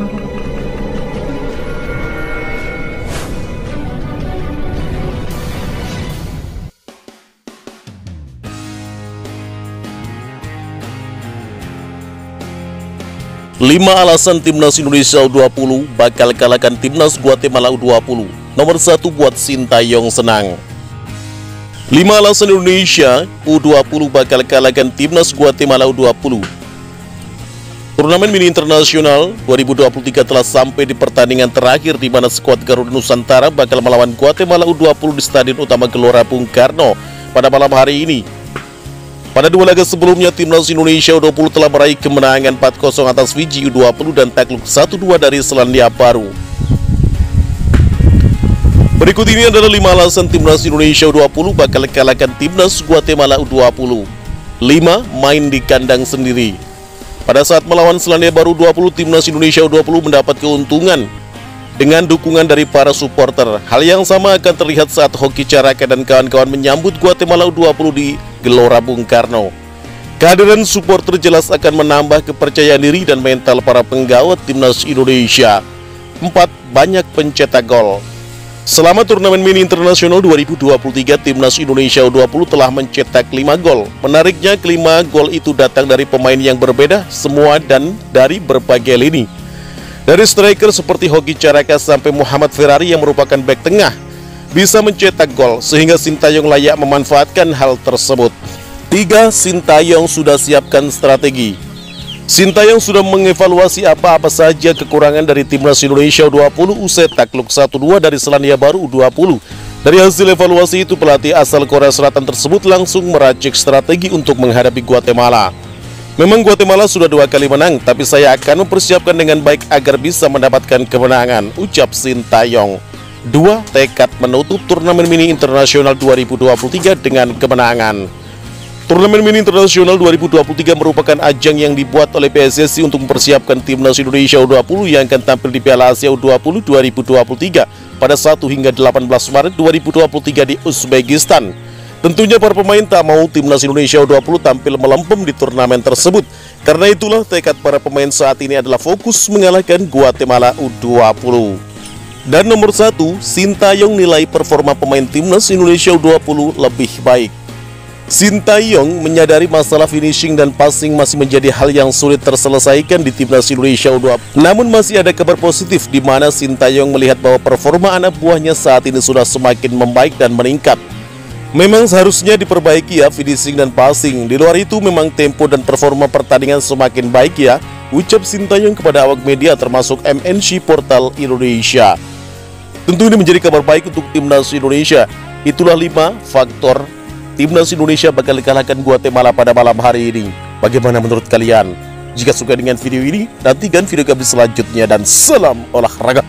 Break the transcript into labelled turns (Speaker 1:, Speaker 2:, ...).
Speaker 1: Lima alasan Timnas Indonesia U20 bakal kalahkan Timnas Guatemala U20 Nomor satu buat Sintayong senang. Lima alasan Indonesia U20 bakal kalahkan Timnas Guatemala U20 Turnamen mini internasional 2023 telah sampai di pertandingan terakhir di mana skuad Garuda Nusantara bakal melawan Guatemala U20 di Stadion Utama Gelora Bung Karno pada malam hari ini pada dua laga sebelumnya, Timnas Indonesia U20 telah meraih kemenangan 4-0 atas Fiji U20 dan takluk 1-2 dari Selandia Baru. Berikut ini adalah 5 alasan Timnas Indonesia U20 bakal kalahkan Timnas Guatemala U20. 5. Main di kandang sendiri Pada saat melawan Selandia Baru 20, Timnas Indonesia U20 mendapat keuntungan dengan dukungan dari para supporter. Hal yang sama akan terlihat saat Hoki Caraka dan kawan-kawan menyambut Guatemala U20 di Gelora Bung Karno. Kehadiran supporter jelas akan menambah kepercayaan diri dan mental para penggawa timnas Indonesia. 4. Banyak pencetak gol Selama turnamen mini internasional 2023, timnas Indonesia U20 telah mencetak 5 gol. Menariknya, kelima gol itu datang dari pemain yang berbeda, semua dan dari berbagai lini. Dari striker seperti Hoki Caraka sampai Muhammad Ferrari yang merupakan back tengah bisa mencetak gol sehingga Sintayong layak memanfaatkan hal tersebut. 3. Sintayong sudah siapkan strategi. Sintayong sudah mengevaluasi apa-apa saja kekurangan dari timnas Indonesia U20 usai takluk 1-2 dari Selandia Baru U20. Dari hasil evaluasi itu pelatih asal Korea Selatan tersebut langsung meracik strategi untuk menghadapi Guatemala. Memang Guatemala sudah dua kali menang, tapi saya akan mempersiapkan dengan baik agar bisa mendapatkan kemenangan, ucap Sintayong. Dua, tekad menutup turnamen mini internasional 2023 dengan kemenangan. Turnamen mini internasional 2023 merupakan ajang yang dibuat oleh PSSI untuk mempersiapkan timnas Indonesia U20 yang akan tampil di Piala Asia U20 2023 pada 1 hingga 18 Maret 2023 di Uzbekistan. Tentunya para pemain tak mau timnas Indonesia U20 tampil melempem di turnamen tersebut. Karena itulah tekad para pemain saat ini adalah fokus mengalahkan Guatemala U20. Dan nomor satu, Sintayong nilai performa pemain timnas Indonesia U20 lebih baik. Sintayong menyadari masalah finishing dan passing masih menjadi hal yang sulit terselesaikan di timnas Indonesia U20. Namun masih ada kabar positif di mana Sintayong melihat bahwa performa anak buahnya saat ini sudah semakin membaik dan meningkat. Memang seharusnya diperbaiki ya finishing dan passing Di luar itu memang tempo dan performa pertandingan semakin baik ya Ucap Sintayong kepada awak media termasuk MNC Portal Indonesia Tentu ini menjadi kabar baik untuk Timnas Indonesia Itulah lima faktor Timnas Indonesia bakal dikalahkan Guatemala pada malam hari ini Bagaimana menurut kalian? Jika suka dengan video ini, nantikan video kami selanjutnya dan salam olahraga